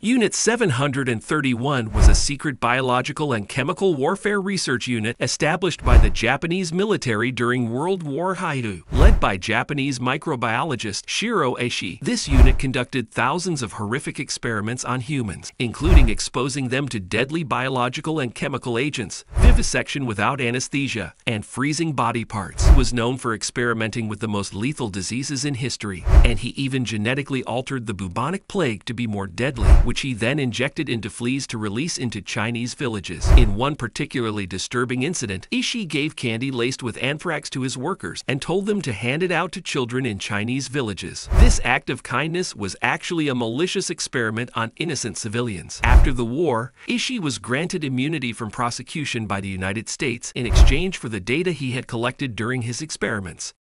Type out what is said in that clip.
Unit 731 was a secret biological and chemical warfare research unit established by the Japanese military during World War II. By Japanese microbiologist Shiro Ishii, this unit conducted thousands of horrific experiments on humans, including exposing them to deadly biological and chemical agents, vivisection without anesthesia, and freezing body parts. He was known for experimenting with the most lethal diseases in history, and he even genetically altered the bubonic plague to be more deadly which he then injected into fleas to release into Chinese villages. In one particularly disturbing incident, Ishii gave candy laced with anthrax to his workers and told them to hand it out to children in Chinese villages. This act of kindness was actually a malicious experiment on innocent civilians. After the war, Ishii was granted immunity from prosecution by the United States in exchange for the data he had collected during his experiments.